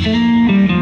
Música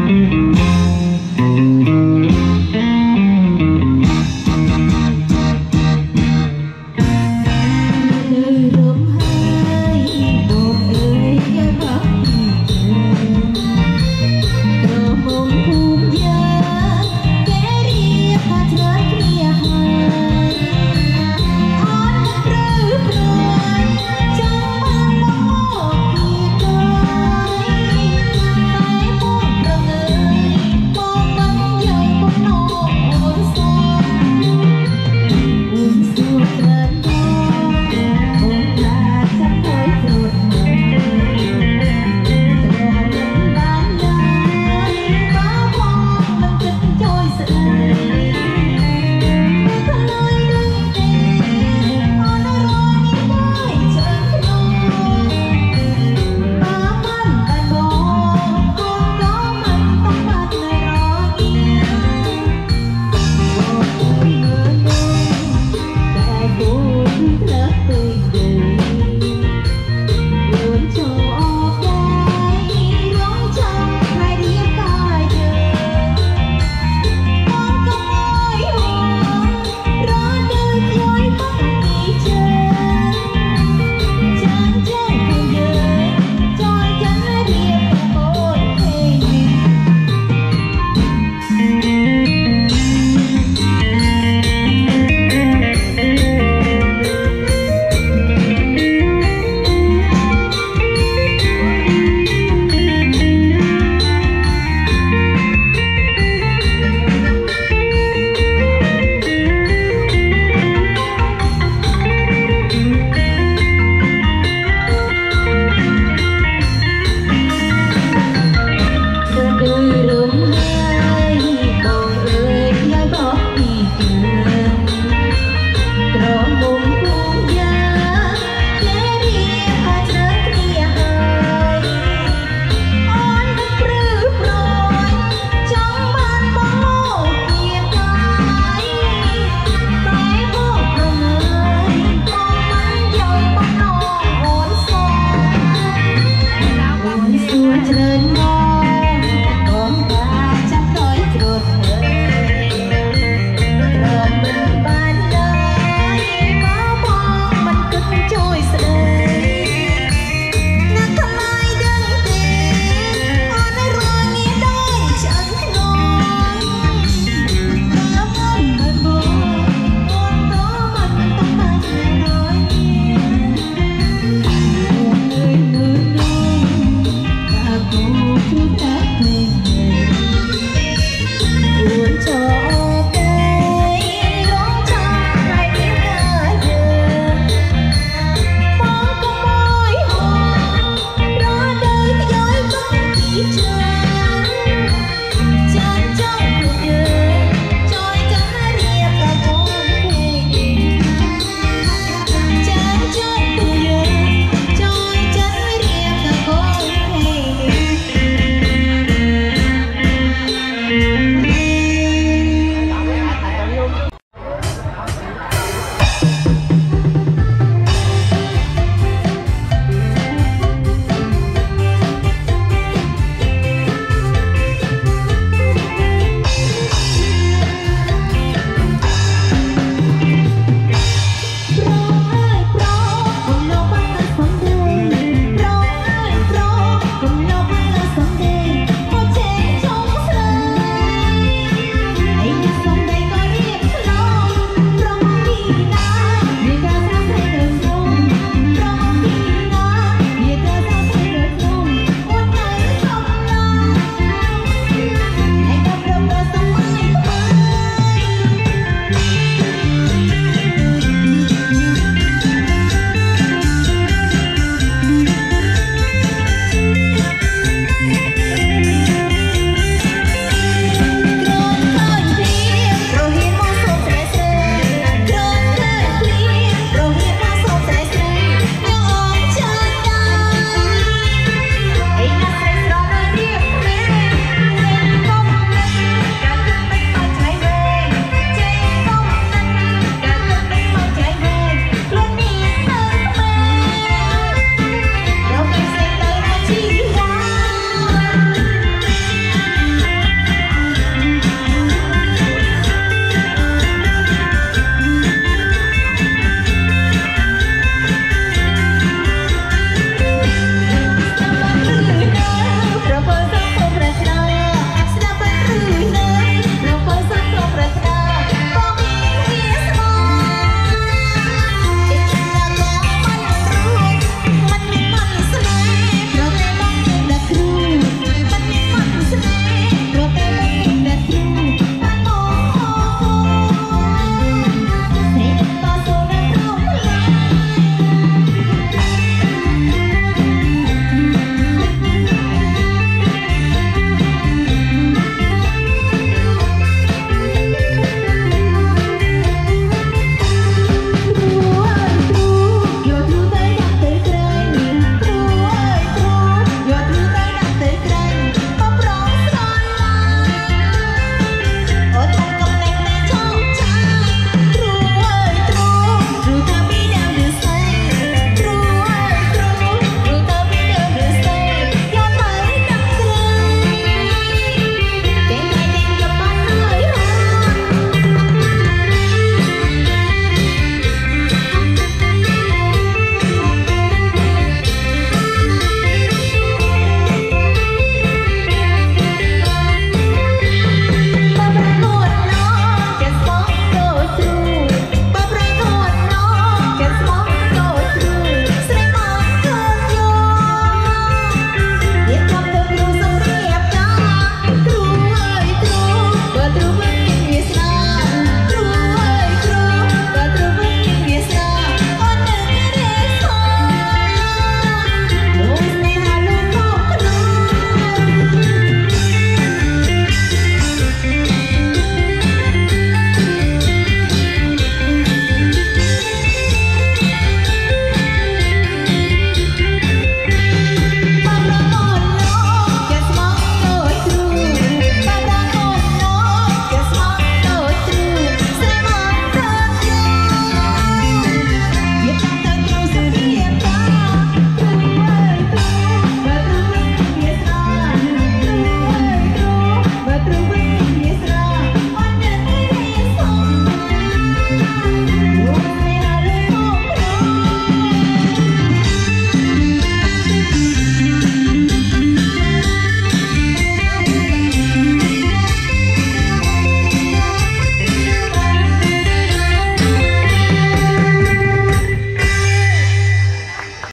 เจริญ